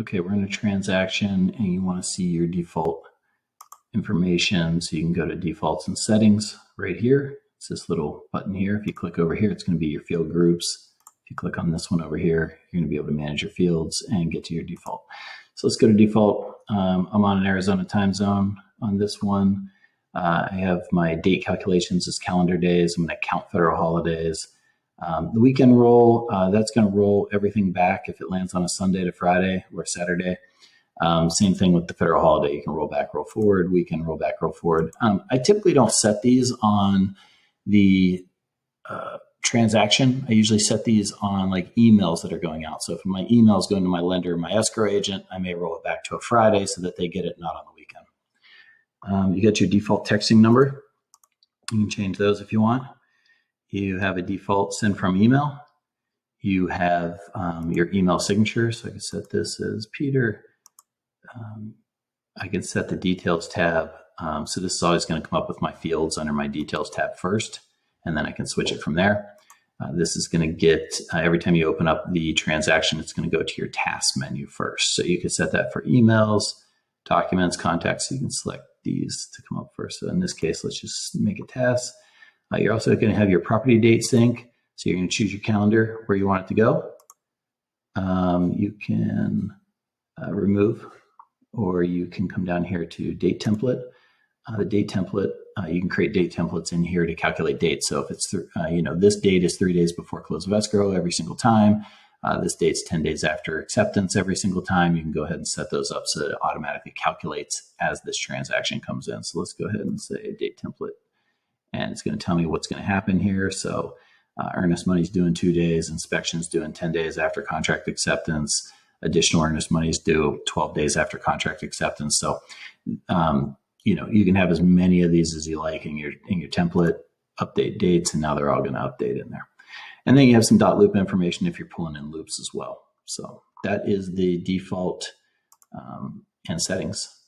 okay, we're in a transaction and you want to see your default information. So you can go to defaults and settings right here. It's this little button here. If you click over here, it's going to be your field groups. If you click on this one over here, you're going to be able to manage your fields and get to your default. So let's go to default. Um, I'm on an Arizona time zone on this one. Uh, I have my date calculations as calendar days. I'm going to count federal holidays. Um, the weekend roll, uh, that's going to roll everything back if it lands on a Sunday to Friday or Saturday. Um, same thing with the federal holiday. You can roll back, roll forward, weekend, roll back, roll forward. Um, I typically don't set these on the uh, transaction. I usually set these on like emails that are going out. So if my email is going to my lender, my escrow agent, I may roll it back to a Friday so that they get it not on the weekend. Um, you get your default texting number. You can change those if you want. You have a default send from email. You have um, your email signature. So I can set this as Peter. Um, I can set the details tab. Um, so this is always going to come up with my fields under my details tab first, and then I can switch it from there. Uh, this is going to get, uh, every time you open up the transaction, it's going to go to your task menu first. So you can set that for emails, documents, contacts. You can select these to come up first. So in this case, let's just make a task. Uh, you're also going to have your property date sync. So you're going to choose your calendar where you want it to go. Um, you can uh, remove or you can come down here to date template. Uh, the date template, uh, you can create date templates in here to calculate dates. So if it's, uh, you know, this date is three days before close of escrow every single time. Uh, this date's 10 days after acceptance every single time. You can go ahead and set those up so that it automatically calculates as this transaction comes in. So let's go ahead and say date template and it's going to tell me what's going to happen here. So uh, earnest money is due in two days, inspections due in 10 days after contract acceptance, additional earnest money is due 12 days after contract acceptance. So, um, you know, you can have as many of these as you like in your, in your template, update dates, and now they're all going to update in there. And then you have some dotloop information if you're pulling in loops as well. So that is the default um, and settings.